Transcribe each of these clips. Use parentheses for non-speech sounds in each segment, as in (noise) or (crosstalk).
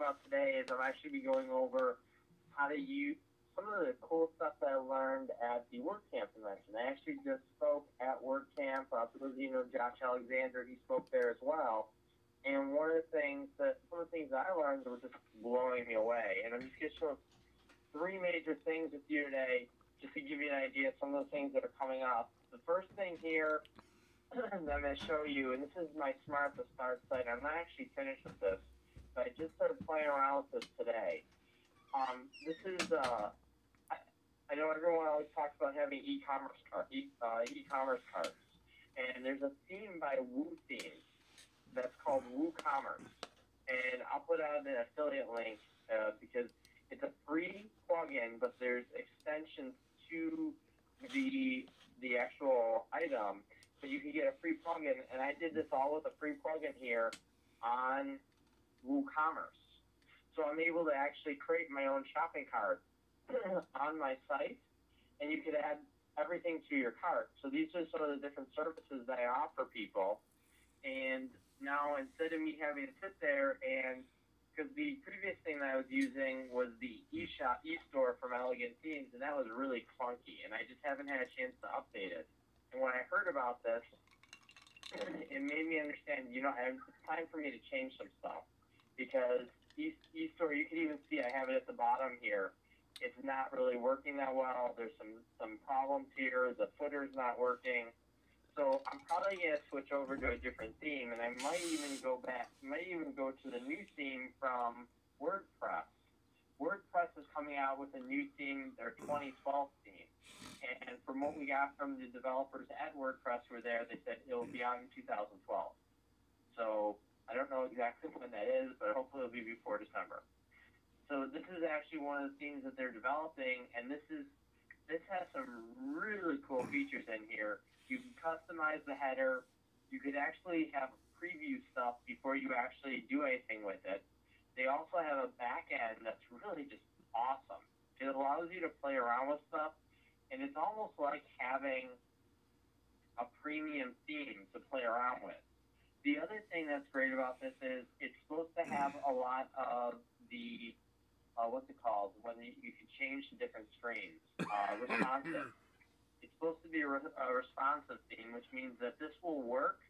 about today is I'm actually be going over how to use some of the cool stuff that I learned at the WordCamp convention. I actually just spoke at WordCamp. Uh, for those you know Josh Alexander, he spoke there as well. And one of the things that one of the things I learned were just blowing me away. And I'm just going to show three major things with you today, just to give you an idea of some of the things that are coming up. The first thing here (clears throat) that I'm going to show you, and this is my Smart to Start site. I'm not actually finished with this, I just started playing around with this today. Um, this is uh, I know everyone always talks about having e-commerce car, e, uh, e-commerce carts, and there's a theme by WooThemes that's called WooCommerce, and I'll put out an affiliate link uh, because it's a free plugin, but there's extensions to the the actual item, so you can get a free plugin. And I did this all with a free plugin here on WooCommerce, so I'm able to actually create my own shopping cart (clears throat) on my site, and you could add everything to your cart. So these are some of the different services that I offer people. And now instead of me having to sit there and because the previous thing that I was using was the eShop eStore from Elegant Themes, and that was really clunky, and I just haven't had a chance to update it. And when I heard about this, (clears throat) it made me understand. You know, it's time for me to change some stuff because e- eStore. You can even see I have it at the bottom here it's not really working that well. There's some some problems here. The footer's not working. So I'm probably gonna switch over to a different theme, and I might even go back. Might even go to the new theme from WordPress. WordPress is coming out with a new theme, their 2012 theme. And from what we got from the developers at WordPress who were there, they said it'll be out in 2012. So I don't know exactly when that is, but hopefully it'll be before December. So this is actually one of the themes that they're developing, and this is this has some really cool features in here. You can customize the header. You could actually have preview stuff before you actually do anything with it. They also have a back end that's really just awesome. It allows you to play around with stuff, and it's almost like having a premium theme to play around with. The other thing that's great about this is it's supposed to have a lot of the uh, what's it called when you, you can change to different screens. Uh, responsive. it's supposed to be a, re- a responsive theme, which means that this will work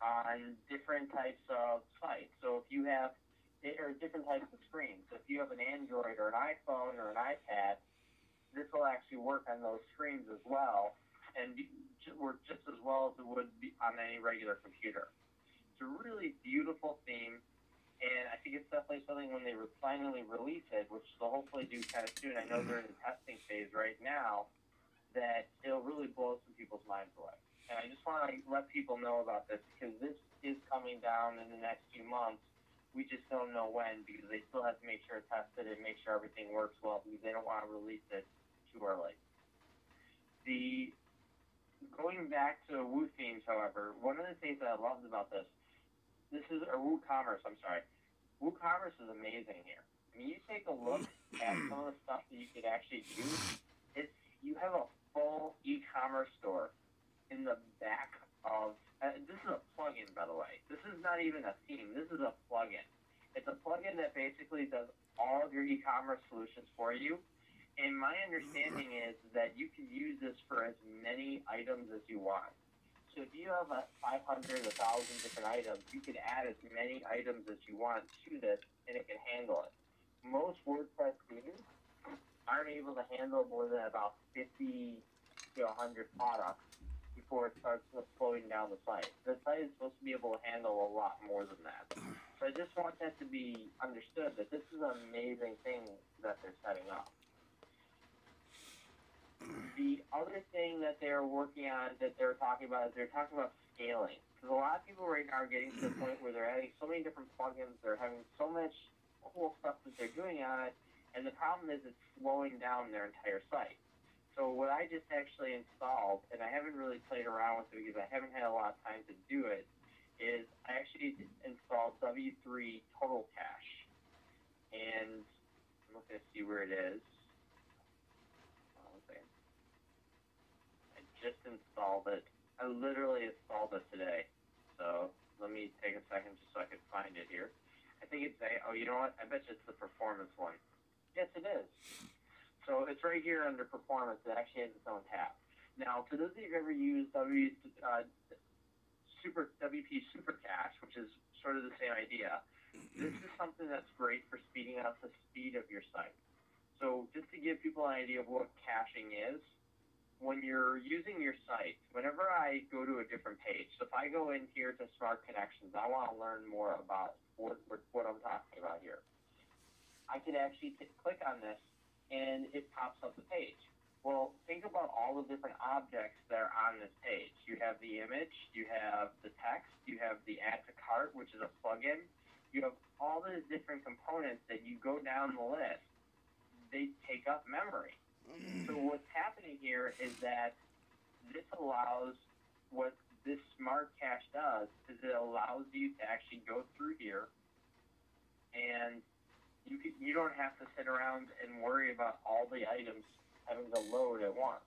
on different types of sites. So if you have or different types of screens. So if you have an Android or an iPhone or an iPad, this will actually work on those screens as well, and work just as well as it would be on any regular computer. It's a really beautiful theme. And I think it's definitely something when they finally release it, which they'll hopefully do kind of soon. I know they're in the testing phase right now, that it'll really blow some people's minds away. And I just want to let people know about this because this is coming down in the next few months. We just don't know when because they still have to make sure it's tested and make sure everything works well because they don't want to release it too early. The going back to Wu WooThemes, however, one of the things that I loved about this this is or WooCommerce. I'm sorry. WooCommerce is amazing here. I mean, you take a look (laughs) at some of the stuff that you could actually do. It's you have a full e-commerce store in the back of. Uh, this is a plugin, by the way. This is not even a theme. This is a plugin. It's a plugin that basically does all of your e-commerce solutions for you. And my understanding is that you can use this for as many items as you want. So if you have a 500, 1,000 different items, you can add as many items as you want to this, and it can handle it. Most WordPress themes aren't able to handle more than about 50 to 100 products before it starts slowing down the site. The site is supposed to be able to handle a lot more than that. So I just want that to be understood that this is an amazing thing that they're setting up. The other thing that they're working on that they're talking about is they're talking about scaling. Because a lot of people right now are getting to the (clears throat) point where they're adding so many different plugins, they're having so much cool stuff that they're doing on it, and the problem is it's slowing down their entire site. So what I just actually installed, and I haven't really played around with it because I haven't had a lot of time to do it, is I actually installed W3 Total Cache. And I'm looking to see where it is. Just installed it. I literally installed it today. So let me take a second just so I can find it here. I think it's a, oh, you know what? I bet you it's the performance one. Yes, it is. So it's right here under performance. It actually has its own tab. Now, for those of you who've ever used W, uh, Super WP Super Cache, which is sort of the same idea, this is something that's great for speeding up the speed of your site. So just to give people an idea of what caching is, when you're using your site, whenever I go to a different page, so if I go in here to Smart Connections, I want to learn more about what, what, I'm talking about here. I can actually t- click on this and it pops up the page. Well, think about all the different objects that are on this page. You have the image, you have the text, you have the add to cart, which is a plugin. You have all the different components that you go down the list. They take up memory. So what's happening here is that this allows what this smart cache does is it allows you to actually go through here and you can, you don't have to sit around and worry about all the items having to load at once.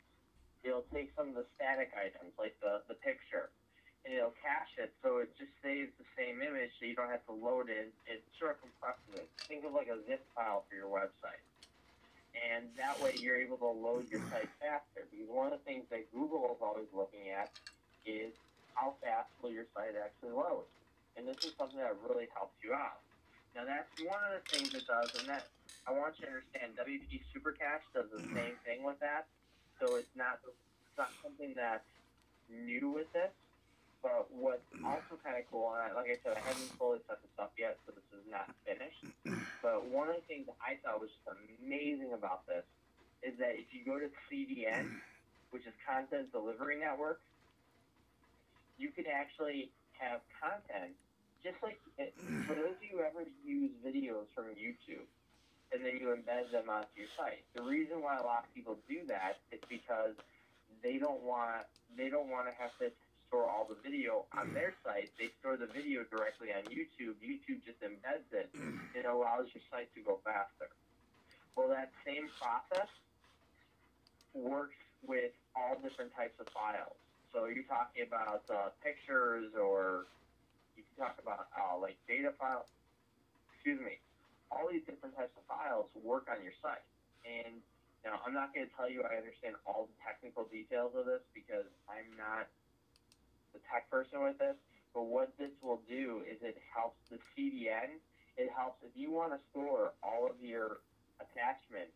It'll take some of the static items like the, the picture and it'll cache it so it just saves the same image so you don't have to load it. It sort of compresses it. Think of like a zip file for your website and that way you're able to load your site faster. Because one of the things that Google is always looking at is how fast will your site actually load, and this is something that really helps you out. Now that's one of the things it does, and that I want you to understand. WP Supercache does the same thing with that, so it's not it's not something that's new with this. But what's also kind of cool, and I, like I said, I haven't fully set this up yet, so this is not finished. (clears throat) But one of the things that I thought was just amazing about this is that if you go to CDN, which is Content Delivery Network, you can actually have content just like eh, for those of you who ever use videos from YouTube and then you embed them onto your site. The reason why a lot of people do that is because they don't want they don't want to have to store all the video on (clears throat) their site. They store the video directly on YouTube. YouTube just embeds it. (clears throat) It allows your site to go faster. Well, that same process works with all different types of files. So you're talking about uh, pictures, or you can talk about uh, like data files. Excuse me. All these different types of files work on your site. And now I'm not going to tell you I understand all the technical details of this because I'm not the tech person with this, but what this will do is it helps the CDN. It helps if you want to store all of your attachments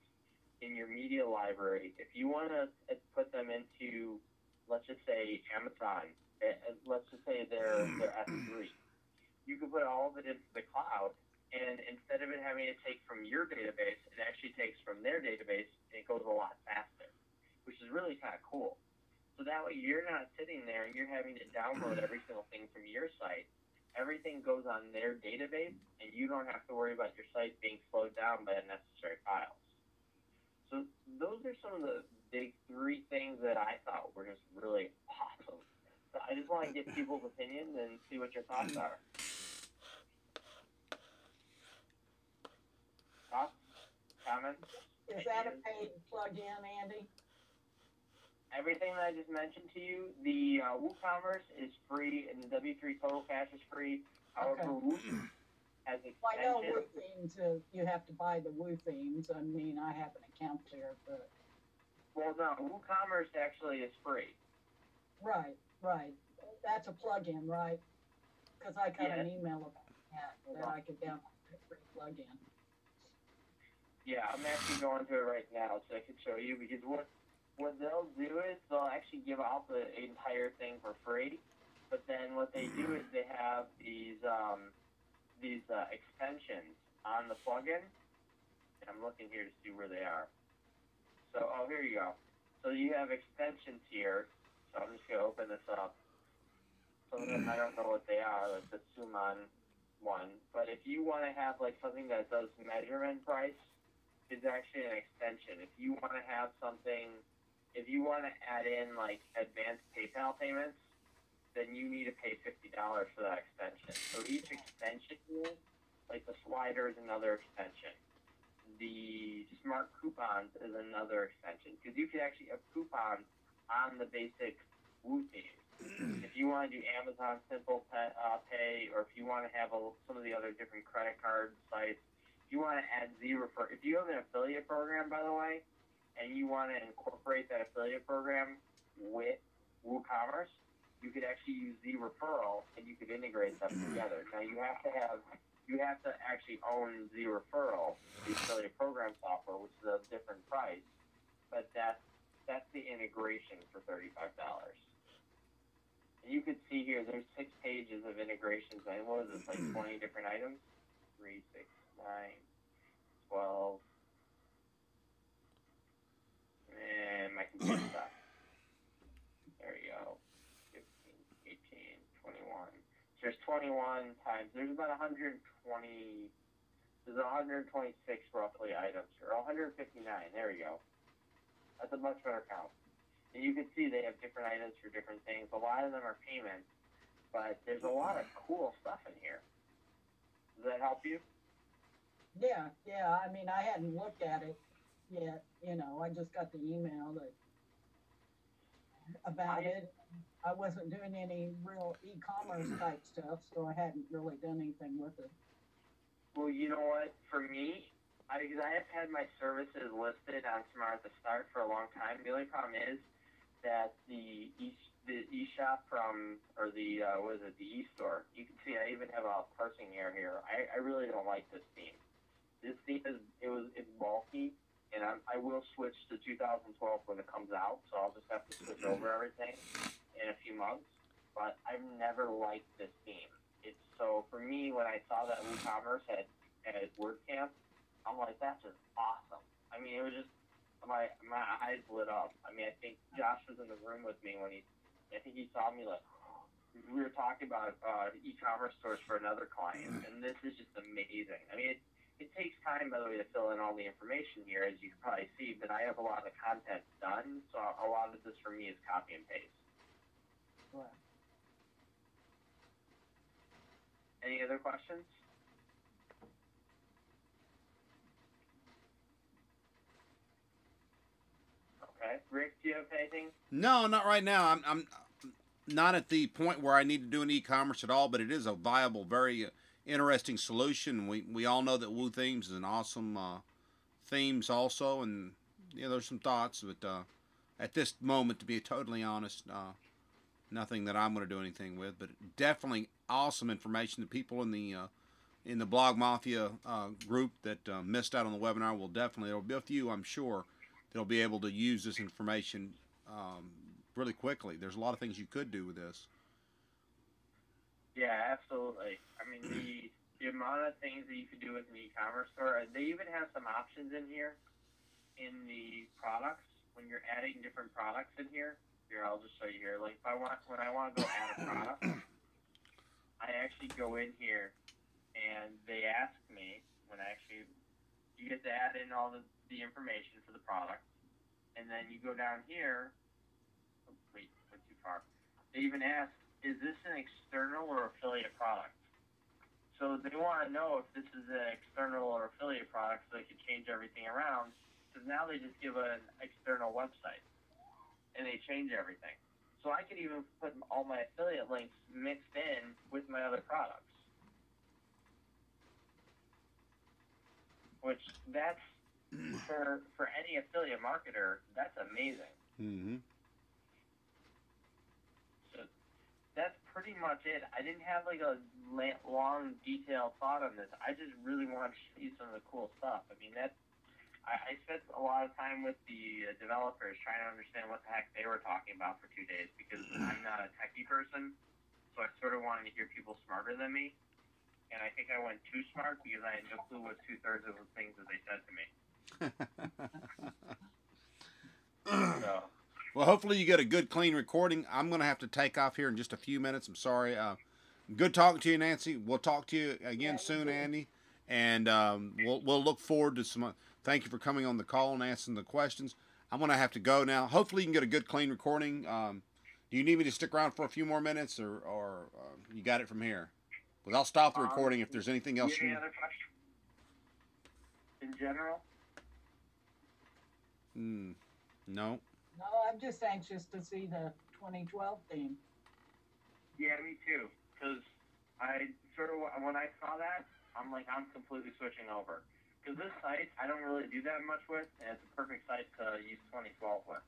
in your media library. If you want to put them into, let's just say Amazon, eh, eh, let's just say they're they're S3, you can put all of it into the cloud, and instead of it having to take from your database, it actually takes from their database, and it goes a lot faster, which is really kind of cool. So that way you're not sitting there and you're having to download every single thing from your site. Everything goes on their database and you don't have to worry about your site being slowed down by unnecessary files. So those are some of the big three things that I thought were just really awesome. So I just want to get people's opinions and see what your thoughts are. Thoughts? Comments? Is that a paid plug-in, Andy? Everything that I just mentioned to you, the uh, WooCommerce is free and the W3 Total Cache is free. However, Okay. Woo has (clears throat) Well, I know extensions. Woo themes, uh, you have to buy the Woo themes. I mean, I have an account there, but, Well, no, WooCommerce actually is free. right, right. That's a plug-in, right? Cause I got an email about that, that I could download a free plug-in. Yeah, I'm actually going to it right now so I can show you because what what they'll do is they'll actually give out the entire thing for free, but then what they do is they have these um, these uh, extensions on the plugin. And I'm looking here to see where they are. So oh here you go. So you have extensions here. So I'm just gonna open this up. Them I don't know what they are. Let's just zoom on one. But if you want to have like something that does measurement price, is actually an extension. If you want to have something, if you want to add in like advanced PayPal payments, then you need to pay fifty dollars for that extension. So each extension, like the slider is another extension. The smart coupons is another extension because you can actually have coupons on the basic Woo theme. (clears throat) if you want to do Amazon Simple Pay, uh, Pay, or if you want to have a, some of the other different credit card sites, if you want to add Zferral, if you have an affiliate program, by the way, and you want to incorporate that affiliate program with WooCommerce, you could actually use Zferral and you could integrate them mm-hmm. together. Now you have to have you have to actually own Zferral, the affiliate program software, which is a different price, but that's that's the integration for thirty five dollars. And you could see here, there's six pages of integrations, and what was this, like mm-hmm. 20 different items? Three, six, nine, twelve. And my computer. There you go. 15, 18, 21. So there's 21 times, there's about 120, there's 126 roughly items, or 159, there we go. That's a much better count. And you can see they have different items for different things. A lot of them are payments, but there's a lot of cool stuff in here. Does that help you? Yeah, yeah, I mean, I hadn't looked at it yet, you know, I just got the email that about it. I wasn't doing any real e-commerce type stuff, so I hadn't really done anything with it. Well, you know what? For me, I, because I have had my services listed on Smart at the start for a long time. The only problem is that the e the eShop from or the uh, what is it the eStore. You can see I even have a parsing error here. I, I really don't like this theme. This theme is it was it's bulky, and I'm, I will switch to 2012 when it comes out. So I'll just have to switch over everything in a few months. But I've never liked this theme. It's so for me when I saw that WooCommerce had at WordCamp, I'm like that's just awesome. I mean, it was just my my eyes lit up. I mean, I think Josh was in the room with me when he, I think he saw me like we were talking about uh, e-commerce stores for another client, and this is just amazing. I mean, it, it takes time, by the way, to fill in all the information here, as you can probably see. But I have a lot of the content done, so a lot of this for me is copy and paste. Right. Any other questions? Okay, Rick, do you have anything? No, not right now. I'm I'm not at the point where I need to do an e-commerce at all, but it is a viable, very uh, interesting solution. We we all know that Woo Themes is an awesome uh, themes also, and yeah, there's some thoughts, but uh, at this moment, to be totally honest, uh, nothing that I'm going to do anything with. But definitely awesome information. The people in the uh, in the Blog Mafia uh, group that uh, missed out on the webinar will definitely. There will be a few, I'm sure, that'll be able to use this information um, really quickly. There's a lot of things you could do with this. Yeah, absolutely. I mean, the the amount of things that you could do with an e-commerce store. uh, They even have some options in here in the products when you're adding different products in here. Here, I'll just show you here. Like if I want when I want to go add a product, I actually go in here and they ask me when I actually you get to add in all the, the information for the product, and then you go down here. Oh, wait, went too far. They even ask is this an external or affiliate product? So they want to know if this is an external or affiliate product so they can change everything around. Because now they just give an external website and they change everything. So I could even put all my affiliate links mixed in with my other products. Which that's for for any affiliate marketer, that's amazing. Mm-hmm. So that's pretty much it. I didn't have like a long, detailed thought on this. I just really wanted to you some of the cool stuff. I mean, that I, I spent a lot of time with the uh, developers trying to understand what the heck they were talking about for two days because (clears throat) I'm not a techie person, so I sort of wanted to hear people smarter than me. And I think I went too smart because I had no clue what two thirds of the things that they said to me. (laughs) So. Well, hopefully you get a good, clean recording. I'm going to have to take off here in just a few minutes. I'm sorry. Uh, good talking to you, Nancy. We'll talk to you again Yeah, soon. Andy. And um, we'll we'll look forward to some. Thank you for coming on the call and asking the questions. I'm going to have to go now. Hopefully you can get a good, clean recording. Um, do you need me to stick around for a few more minutes, or or uh, you got it from here? Well, I'll stop the Um, recording if there's anything else. Any You, other questions? In general? mm, no. No, I'm just anxious to see the twenty twelve theme. Yeah, me too. Because I sort of when I saw that, I'm like, I'm completely switching over. Because this site, I don't really do that much with, and it's a perfect site to use 2012 with.